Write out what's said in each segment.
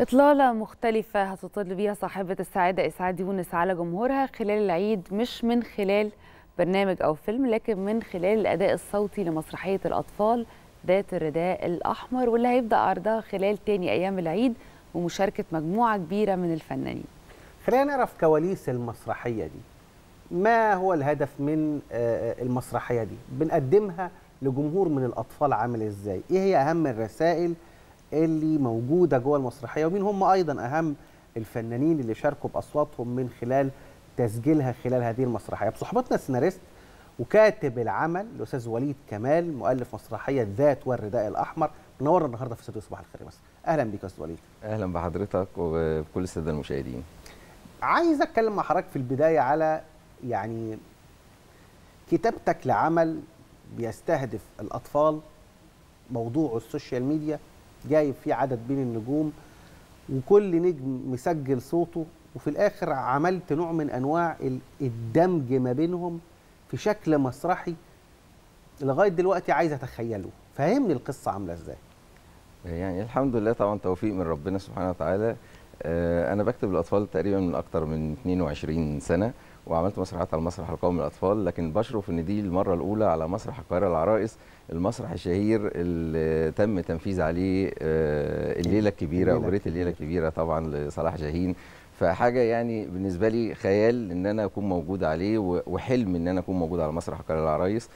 إطلالة مختلفة هتطل بيها صاحبة السعادة إسعاد يونس على جمهورها خلال العيد مش من خلال برنامج أو فيلم لكن من خلال الأداء الصوتي لمسرحية الأطفال ذات الرداء الأحمر واللي هيبدأ عرضها خلال تاني أيام العيد ومشاركة مجموعة كبيرة من الفنانين. خلينا نعرف كواليس المسرحية دي. ما هو الهدف من آه، المسرحية دي؟ بنقدمها لجمهور من الأطفال عامل إزاي؟ إيه هي أهم الرسائل اللي موجودة جوه المسرحية ومين هم أيضا أهم الفنانين اللي شاركوا بأصواتهم من خلال تسجيلها خلال هذه المسرحية؟ بصحبتنا السيناريست وكاتب العمل الأستاذ وليد كمال مؤلف مسرحية ذات والرداء الأحمر. منورنا النهارده في استوديو صباح الخير. بس أهلا بيك يا أستاذ وليد. أهلا بحضرتك وبكل السادة المشاهدين. عايز أتكلم مع حضرتك في البداية على يعني كتابتك لعمل بيستهدف الأطفال موضوعه ال social media جايب فيه عدد بين النجوم وكل نجم مسجل صوته وفي الآخر عملت نوع من أنواع ال- الدمج ما بينهم في شكل مسرحي لغاية دلوقتي عايز أتخيله. فهمني القصة عاملة إزاي؟ يعني الحمد لله طبعا توفيق من ربنا سبحانه وتعالى. آه، أنا بكتب الاطفال تقريبا من أكتر من 22 سنة. وعملت مسرحيات على المسرح القومي للاطفال لكن بشرف إن دي المرة الأولى على مسرح القاهرة العرائس المسرح الشهير اللي تم تنفيذ عليه آه، الليلة الكبيرة الليلة اوبريت الليلة الكبيرة. طبعا لصلاح جاهين فحاجة يعني بالنسبة لي خيال إن أنا أكون موجود عليه وحلم إن أنا أكون موجود على مسرح القاهرة العرايس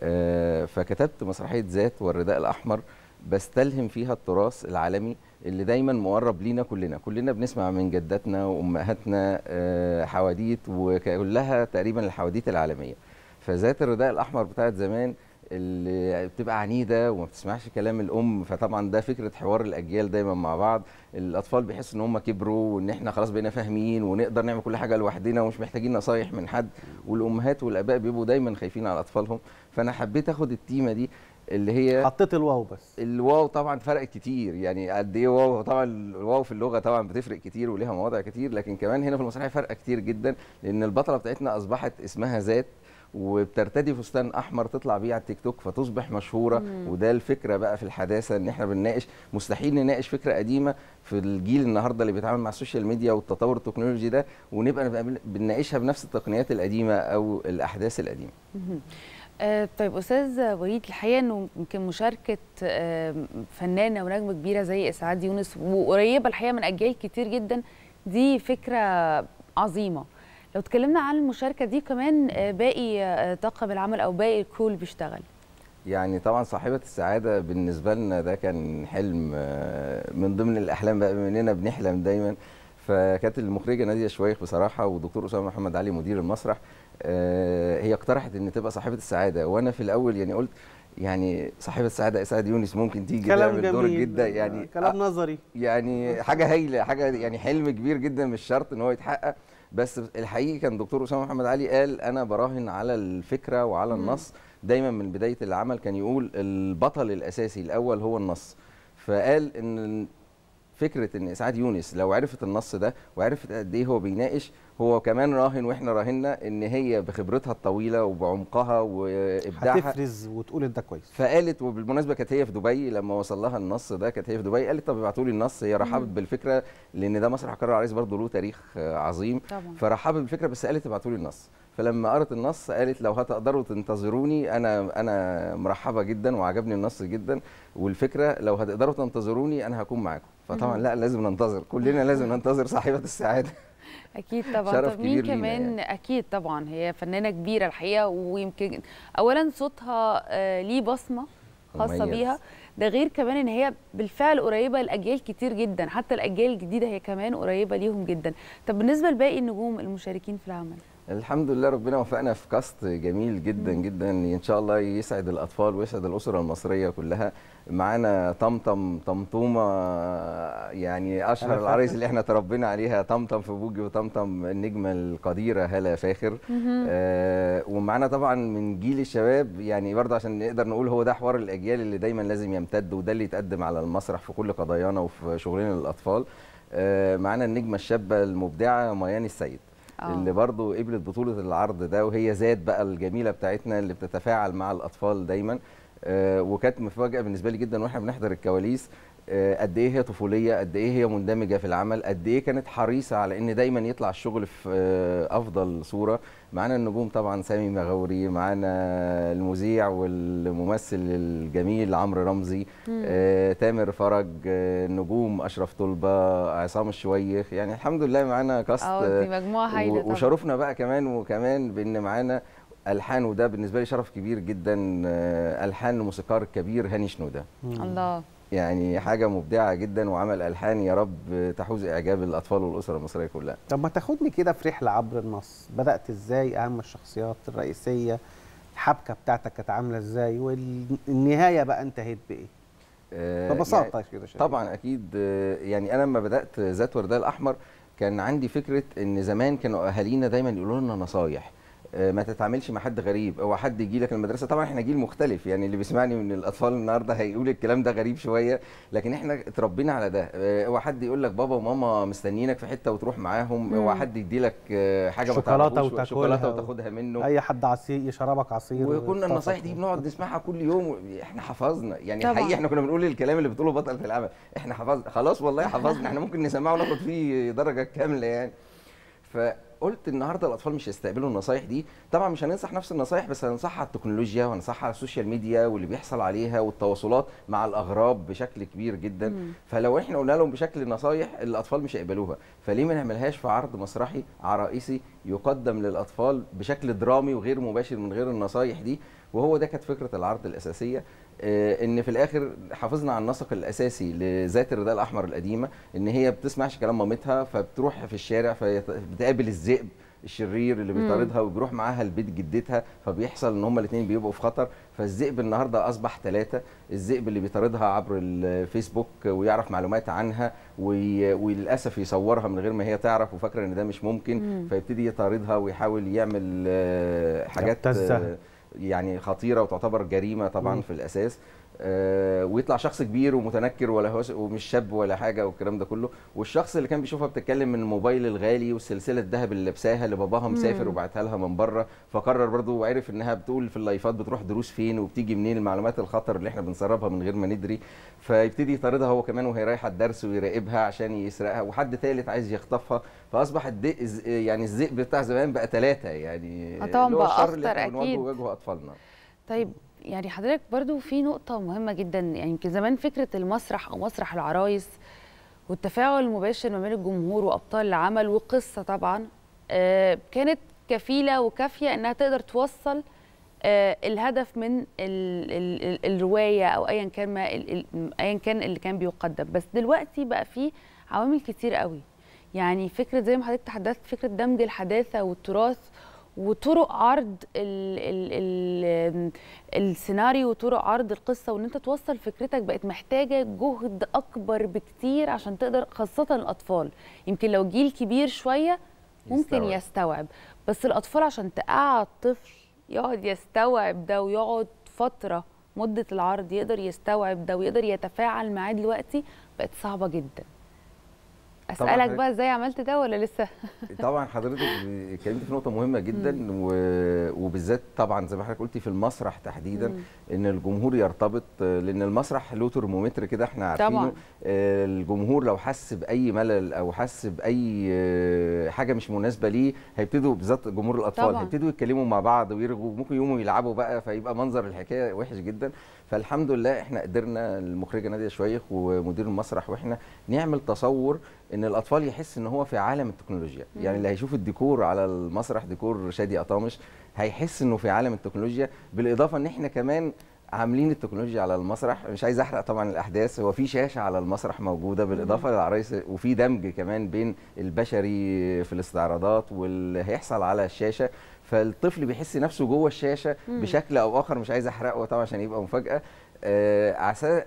آه، فكتبت مسرحية ذات والرداء الأحمر بستلهم فيها التراث العالمي اللي دايما مقرب لينا كلنا. كلنا بنسمع من جداتنا وأمهاتنا آه، حواديت وكلها تقريبا الحواديت العالمية. فذات الرداء الأحمر بتاعت زمان اللي بتبقى عنيدة وما بتسمعش كلام الأم فطبعا ده فكرة حوار الأجيال دايما مع بعض. الأطفال بيحسوا إن هم كبروا وإن إحنا خلاص بقينا فاهمين ونقدر نعمل كل حاجة لوحدنا ومش محتاجين نصايح من حد. والأمهات والآباء بيبقوا دايما خايفين على أطفالهم. فأنا حبيت آخد التيمة دي. اللي هي حطيت الواو بس الواو طبعا فرقت كتير يعني قد إيه واو طبعا الواو في اللغة طبعا بتفرق كتير وليها مواضع كتير لكن كمان هنا في المسرحيه فرقه كتير جدا لأن البطلة بتاعتنا أصبحت اسمها ذات وبترتدي فستان أحمر تطلع بيه على التيك توك فتصبح مشهورة مم. وده الفكرة بقى في الحداثة إن إحنا بنناقش مستحيل نناقش فكرة قديمة في الجيل النهارده اللي بيتعامل مع ال social media والتطور التكنولوجي ده ونبقى نبقى بنناقشها بنفس التقنيات القديمة أو الأحداث القديمة مهم. آه، طيب أستاذ وليد الحقيقة إنه يمكن مشاركة آه، فنانة ونجمة كبيرة زي إسعاد يونس وقريبة الحقيقة من أجيال كتير جدا دي فكرة عظيمة. لو اتكلمنا عن المشاركة دي كمان آه، باقي طاقم العمل أو باقي الكرو اللي بيشتغل. يعني طبعا صاحبة السعادة بالنسبة لنا ده كان حلم من ضمن الأحلام بقى بما إننا بنحلم دايما. فكانت المخرجة نادية شويخ بصراحة ودكتور أسامة محمد علي مدير المسرح. هي اقترحت إن تبقى صاحبة السعادة. وأنا في الأول يعني قلت يعني صاحبة السعادة إسعاد يونس ممكن تيجي كلام جميل. جدا. يعني كلام نظري. يعني حاجة هايلة حاجة يعني حلم كبير جدا مش شرط إن هو يتحقق. بس الحقيقي كان دكتور أسامة محمد علي قال أنا براهن على الفكرة وعلى. النص. دايما من بداية العمل كان يقول البطل الأساسي الأول هو النص. فقال إن فكرة إن اسعاد يونس لو عرفت النص ده وعرفت قد إيه هو بيناقش هو كمان راهن وإحنا راهنا إن هي بخبرتها الطويلة وبعمقها وإبداعها هتفرز وتقول أنت كويس. فقالت وبالمناسبة كانت هي في دبي لما وصل لها النص ده كانت هي في دبي قالت طب ابعتوا لي النص هي رحبت. بالفكرة لأن ده مسرح القاهره العريس برضه له تاريخ عظيم. طبعا. فرحبت بالفكرة بس قالت ابعتوا لي النص. فلما قرت النص قالت لو هتقدروا تنتظروني أنا أنا مرحبة جدا وعجبني النص جدا والفكرة لو هتقدروا تنتظروني أنا هكون معاكم. فطبعا. لا لازم ننتظر. كلنا لازم ننتظر صاحبة السعادة. أكيد طبعا. شرف طب مين كمان؟ أكيد طبعا. هي فنانة كبيرة الحقيقة ويمكن اولا صوتها آه، ليه بصمة خاصة. بيها. ده غير كمان إن هي بالفعل قريبة لأجيال كتير جدا. حتى الأجيال الجديدة هي كمان قريبة ليهم جدا. طب بالنسبة لباقي النجوم المشاركين في العمل؟ الحمد لله ربنا وفقنا في كاست جميل جدا. جدا. إن شاء الله يسعد الأطفال ويسعد الأسرة المصرية كلها. معانا طمطم طمطومة يعني أشهر. العرايس اللي إحنا تربينا عليها. طمطم في بوجي وطمطم النجمة القديرة هلا فاخر. آه ومعانا طبعا من جيل الشباب يعني برضه عشان نقدر نقول هو ده حوار الأجيال اللي دايما لازم يمتد وده اللي يتقدم على المسرح في كل قضايانا وفي شغلنا للأطفال. آه معانا النجمة الشابة المبدعة ميان السيد. آه. اللي برضو قبلت بطولة العرض ده وهي ذات بقى الجميلة بتاعتنا اللي بتتفاعل مع الأطفال دايما آه وكانت مفاجأة بالنسبة لي جدا وإحنا بنحضر الكواليس قد إيه هي طفولية قد إيه هي مندمجة في العمل قد إيه كانت حريصة على إن دايما يطلع الشغل في آه، أفضل صورة. معانا النجوم طبعا سامي مغاوري معانا المذيع والممثل الجميل عمرو رمزي آه، تامر فرج آه، نجوم أشرف طلبة عصام الشويخ. يعني الحمد لله معانا كاست آه دي مجموعة هايلة وشرفنا بقى كمان وكمان بإن معانا ألحان وده بالنسبة لي شرف كبير جدا آه، ألحان الموسيقار الكبير هاني شنودة. الله. يعني حاجة مبدعة جدا وعمل ألحان يا رب تحوز إعجاب الأطفال والأسرة المصرية كلها. طب ما تاخدني كده في رحلة عبر النص. بدأت إزاي؟ أهم الشخصيات الرئيسية. الحبكة بتاعتك كانت عاملة إزاي؟ والنهاية بقى انتهت بإيه؟ آه، ببساطة يعني كده. طبعا أكيد. آه، يعني أنا لما بدأت ذات ورداء الأحمر كان عندي فكرة إن زمان كانوا أهالينا دايما يقولوا لنا نصايح. ما تتعاملش مع حد غريب. هو حد يجي لك المدرسة طبعا إحنا جيل مختلف. يعني اللي بيسمعني من الأطفال النهارده هيقول الكلام ده غريب شوية لكن إحنا اتربينا على ده. آه، هو حد يقول لك بابا وماما مستنيينك في حتة وتروح معاهم؟ هو حد يدي لك آه، حاجة تعرفوش، وتاكلها شوكولاتة وتاخدها منه. أي حد عصير يشربك عصير وكنا. النصايح دي بنقعد نسمعها كل يوم إحنا حفظنا. يعني طبعاً. حقيقي إحنا كنا بنقول الكلام اللي بتقوله بطل في العمل. إحنا حفظنا. خلاص والله حفظنا. إحنا ممكن نسمعه وناخد فيه درجة كاملة يعني. فقلت النهارده الأطفال مش هيستقبلوا النصايح دي. طبعا مش هننصح نفس النصايح بس هننصحها على التكنولوجيا وهننصحها على ال social media واللي بيحصل عليها والتواصلات مع الأغراب بشكل كبير جدا. فلو إحنا قلنا لهم بشكل نصايح الأطفال مش هيقبلوها. فليه ما نعملهاش في عرض مسرحي عرائسي يقدم للأطفال بشكل درامي وغير مباشر من غير النصايح دي؟ وهو ده كانت فكرة العرض الأساسية آه، إن في الآخر حافظنا على النسق الأساسي لذات الرداء الأحمر القديمة إن هي بتسمعش كلام مامتها فبتروح في الشارع فبتقابل الذئب الشرير اللي. بيطاردها وبيروح معاها لبيت جدتها فبيحصل إن هما الاثنين بيبقوا في خطر فالذئب النهارده أصبح ثلاثة الذئب اللي بيطاردها عبر الفيسبوك ويعرف معلومات عنها وي... وللأسف يصورها من غير ما هي تعرف وفاكرة إن ده مش ممكن مم. فيبتدي يطاردها ويحاول يعمل آه، حاجات يبتزها. يعني خطيرة وتعتبر جريمة طبعا مم. في الأساس ويطلع شخص كبير ومتنكر ولا هو ومش شاب ولا حاجة والكلام ده كله. والشخص اللي كان بيشوفها بتتكلم من الموبايل الغالي والسلسله الذهب اللي لابساها اللي باباها مسافر. وبعتها لها من بره فقرر برضه وعرف إنها بتقول في اللايفات بتروح دروس فين وبتيجي منين المعلومات الخطر اللي إحنا بنسربها من غير ما ندري. فيبتدي يطاردها هو كمان وهي رايحة الدرس ويراقبها عشان يسرقها وحد ثالث عايز يخطفها. فأصبح الذئب يعني الذئب بتاع زمان بقى ثلاثة يعني آه طبعاً بقى أخطر إحنا بنواجهه أطفالنا. طيب يعني حضرتك برضو في نقطة مهمة جدا يعني يمكن زمان فكرة المسرح أو مسرح العرايس والتفاعل المباشر ما بين الجمهور وأبطال العمل وقصة طبعا آه، كانت كفيلة وكافية إنها تقدر توصل آه، الهدف من ال ال ال الرواية أو أيا كان ما أيا كان اللي كان بيقدم. بس دلوقتي بقى في عوامل كتير قوي. يعني فكرة زي ما حضرتك تحدثت فكرة دمج الحداثة والتراث وطرق عرض ال ال ال السيناريو وطرق عرض القصة وإن أنت توصل فكرتك بقت محتاجة جهد أكبر بكتير عشان تقدر خاصة الأطفال يمكن لو جيل كبير شوية ممكن يستوعب. يستوعب بس الأطفال عشان تقعد طفل يقعد يستوعب ده ويقعد فترة مدة العرض يقدر يستوعب ده ويقدر يتفاعل معاه دلوقتي بقت صعبة جدا أسألك بقى إزاي عملت ده ولا لسه طبعا حضرتك اتكلمت في نقطة مهمة جدا و- وبالذات طبعا زي ما حضرتك قلتي في المسرح تحديدا. إن الجمهور يرتبط لأن المسرح له ترمومتر كده إحنا عارفينه طبعاً. آه، الجمهور لو حس بأي ملل أو حس بأي آه، حاجة مش مناسبة ليه هيبتدوا بالذات جمهور الأطفال طبعاً. هيبتدوا يتكلموا مع بعض ويرغوا ممكن يقوموا يلعبوا بقى فيبقى منظر الحكاية وحش جدا فالحمد لله إحنا قدرنا المخرجة نادية شويخ ومدير المسرح وإحنا نعمل تصور إن الأطفال يحس إن هو في عالم التكنولوجيا. مم. يعني اللي هيشوف الديكور على المسرح ديكور شادي قطامش هيحس إنه في عالم التكنولوجيا بالإضافة إن إحنا كمان عاملين التكنولوجيا على المسرح. مش عايز أحرق طبعا الأحداث هو في شاشة على المسرح موجودة بالإضافة للعرايس وفي دمج كمان بين البشري في الاستعراضات واللي هيحصل على الشاشة. فالطفل بيحس نفسه جوه الشاشة مم. بشكل أو آخر مش عايز أحرقه طبعا عشان يبقى مفاجأة.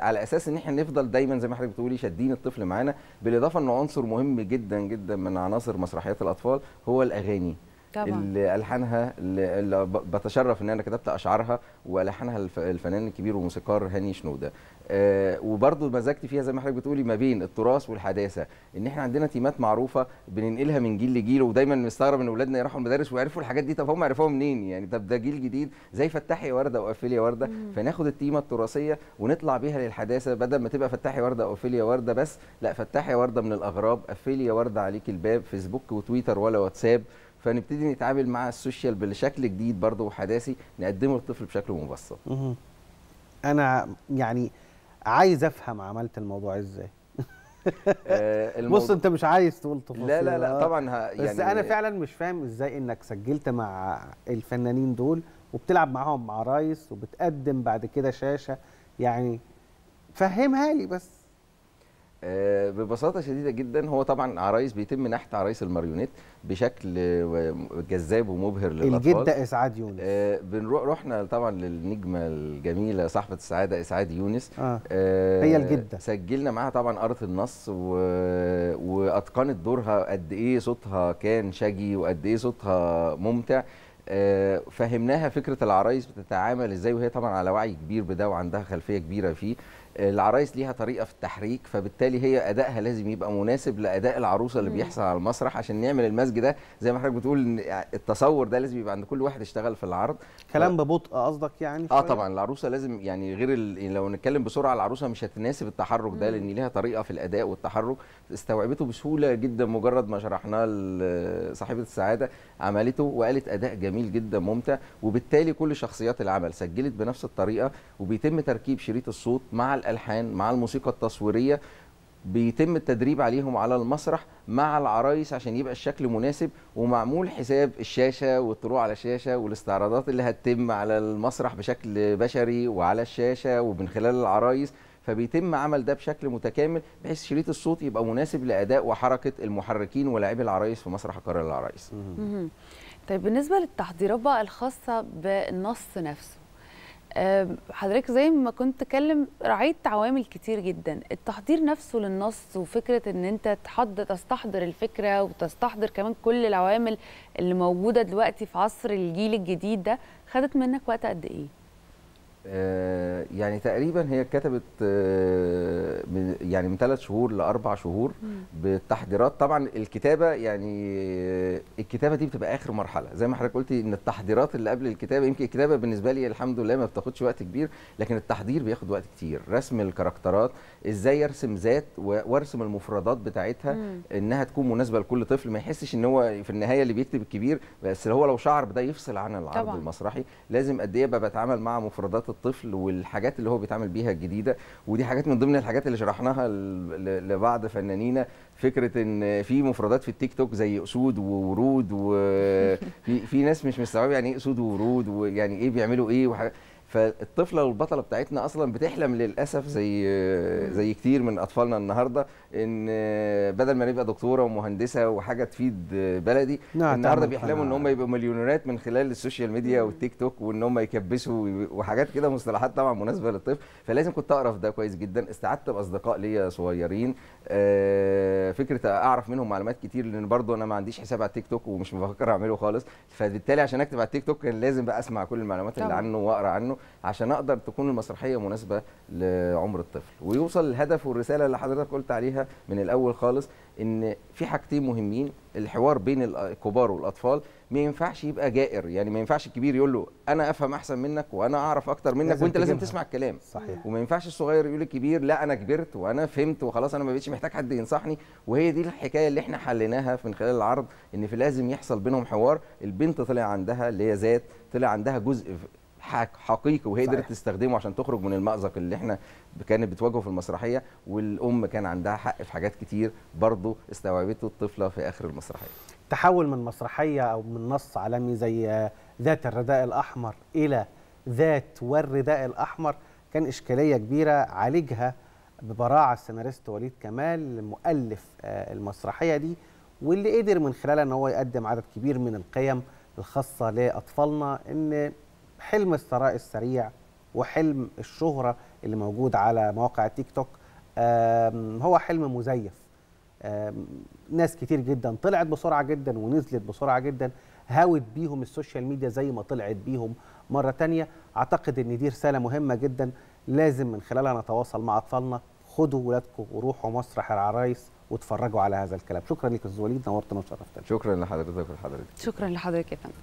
على أساس إن إحنا نفضل دايما زي ما حضرتك بتقولي شادين الطفل معانا بالإضافة إنه عنصر مهم جدا جدا من عناصر مسرحيات الأطفال هو الأغاني. طبعا. اللي الحانها اللي بتشرف إن أنا كتبت أشعارها والحانها الف- الفنان الكبير والموسيقار هاني شنودة. آه وبرضه مزجت فيها زي ما حضرتك بتقولي ما بين التراث والحداثة. إن إحنا عندنا تيمات معروفة بننقلها من جيل لجيل ودايما مستغرب إن اولادنا يروحوا المدارس ويعرفوا الحاجات دي. طب هم عرفوها منين؟ يعني طب ده جيل جديد زي فتحي وردة وأوفيليا وردة. فناخد التيمة التراثية ونطلع بيها للحداثة بدل ما تبقى فتحي وردة أو اوفيليا وردة بس لا فتحي وردة من الأغراب أوفيليا وردة عليك الباب فيسبوك وتويتر ولا واتساب. فنبتدي نتعامل مع ال social بشكل جديد برضه وحداثي نقدمه للطفل بشكل مبسط. أنا يعني عايز أفهم عملت الموضوع إزاي آه، بص أنت مش عايز تقول تفاصيل لا لا لا آه. طبعا ه- بس يعني أنا فعلا مش فاهم إزاي إنك سجلت مع الفنانين دول وبتلعب معاهم مع عرايس وبتقدم بعد كده شاشة يعني فهمها لي بس ببساطة شديدة جدا. هو طبعا عرايس بيتم نحت عرايس الماريونيت بشكل آه، جذاب ومبهر للأطفال. الجدة إسعاد يونس. آه، بنروح رحنا طبعا للنجمة الجميلة صاحبة السعادة إسعاد يونس. آه. آه، هي الجدة. سجلنا معاها طبعا قرت النص و... وأتقنت دورها قد إيه صوتها كان شجي وقد إيه صوتها ممتع. آه، فهمناها فكرة العرايس بتتعامل إزاي وهي طبعا على وعي كبير بده وعندها خلفية كبيرة فيه. آه، العرايس ليها طريقة في التحريك فبالتالي هي أدائها لازم يبقى مناسب لأداء العروسة اللي. بيحصل على المسرح عشان نعمل المزج ده زي ما حضرتك بتقول إن التصور ده لازم يبقى عند كل واحد اشتغل في العرض كلام ببطء قصدك يعني آه؟ طبعا العروسة لازم يعني غير ال... لو نتكلم بسرعة العروسة مش هتناسب التحرك ده. لأن ليها طريقة في الأداء والتحرك استوعبته بسهولة جدا مجرد ما شرحناه لصاحبة السعادة عملته وقالت أداء جميل جدا ممتع وبالتالي كل شخصيات العمل سجلت بنفس الطريقة وبيتم تركيب شريط الصوت مع الألحان مع الموسيقى التصويرية بيتم التدريب عليهم على المسرح مع العرايس عشان يبقى الشكل مناسب ومعمول حساب الشاشة والطلوع على الشاشة والاستعراضات اللي هتتم على المسرح بشكل بشري وعلى الشاشة ومن خلال العرايس فبيتم عمل ده بشكل متكامل بحيث شريط الصوت يبقى مناسب لأداء وحركة المحركين ولاعبي العرايس في مسرح قرار العرايس. طيب بالنسبة للتحضيرات بقى الخاصة بالنص نفسه حضرتك زي ما كنت تكلم راعيت عوامل كتير جدا التحضير نفسه للنص وفكرة إن أنت تحضر تستحضر الفكرة وتستحضر كمان كل العوامل اللي موجودة دلوقتي في عصر الجيل الجديد ده خدت منك وقت قد إيه؟ آه، يعني تقريبا هي كتبت آه، من- يعني من ثلاث شهور لأربع شهور بالتحضيرات. طبعا الكتابة يعني آه، الكتابة دي بتبقى آخر مرحلة. زي ما حضرتك قلتي إن التحضيرات اللي قبل الكتابة يمكن الكتابة بالنسبة لي الحمد لله ما بتاخدش وقت كبير لكن التحضير بياخد وقت كتير. رسم الكاركترات إزاي أرسم ذات وأرسم المفردات بتاعتها. إنها تكون مناسبة لكل طفل. ما يحسش إن هو في النهاية اللي بيكتب الكبير بس هو لو شعر بده يفصل عن العرض طبعاً. المسرحي لازم قد إيه بتعامل مع مفردات الطفل والحاجات اللي هو بيتعامل بيها الجديدة ودي حاجات من ضمن الحاجات اللي شرحناها لبعض فنانينا فكرة إن في مفردات في التيك توك زي أسود وورود وفي في ناس مش مستوعبة يعني إيه أسود وورود ويعني إيه بيعملوا إيه وحاجة فالطفلة والبطله بتاعتنا أصلا بتحلم للأسف زي زي كتير من أطفالنا النهارده إن بدل ما نبقى دكتورة ومهندسة وحاجة تفيد بلدي نعم، النهارده بيحلموا إن. هم يبقوا مليونيرات من خلال السوشيال ميديا والتيك توك وإن هم يكبسوا وحاجات كده مصطلحات طبعا مناسبة للطفل. فلازم كنت اعرف ده كويس جدا. استعدت بأصدقاء ليا صغيرين. آه، فكرة أعرف منهم معلومات كتير لأن برضو أنا ما عنديش حساب على التيك توك ومش بفكر أعمله خالص. فبالتالي عشان أكتب على التيك توك كان لازم بقى أسمع كل المعلومات اللي. عنه وأقرأ عنه. عشان أقدر تكون المسرحية مناسبة لعمر الطفل. ويوصل الهدف والرسالة اللي حضرتك قلت عليها من الأول خالص إن في حاجتين مهمين. الحوار بين الكبار والأطفال. ما ينفعش يبقى جائر. يعني ما ينفعش الكبير يقول له أنا أفهم أحسن منك وأنا أعرف أكتر منك لازم وأنت لازم. تسمع الكلام. صحيح. وما ينفعش الصغير يقول للكبير لا أنا كبرت وأنا فهمت وخلاص أنا ما بقتش محتاج حد ينصحني. وهي دي الحكاية اللي إحنا حليناها من خلال العرض إن في لازم يحصل بينهم حوار. البنت طلع عندها اللي هي ذات طلع عندها جزء حقيقي وهي. قدرت تستخدمه عشان تخرج من المأزق اللي إحنا كانت بتواجهه في المسرحية والأم كان عندها حق في حاجات كتير برضه استوعبته الطفلة في آخر المسرحية تحول من مسرحية أو من نص عالمي زي ذات الرداء الأحمر إلى ذات والرداء الأحمر كان إشكالية كبيرة عالجها ببراعة السيناريست وليد كمال مؤلف آه، المسرحية دي واللي قدر من خلالها إن هو يقدم عدد كبير من القيم الخاصة لأطفالنا إن حلم الثراء السريع وحلم الشهرة اللي موجود على مواقع التيك توك هو حلم مزيف. ناس كتير جدا طلعت بسرعة جدا ونزلت بسرعة جدا هوت بيهم السوشيال ميديا زي ما طلعت بيهم مرة تانية. أعتقد إن دي رسالة مهمة جدا لازم من خلالها نتواصل مع أطفالنا. خدوا ولادكم وروحوا مسرح العرايس واتفرجوا على هذا الكلام. شكرا لك الزوليد نورتنا وشرفتنا. شكرا لحضرتك ولحضرتك. شكرا لحضرتك يا فندم.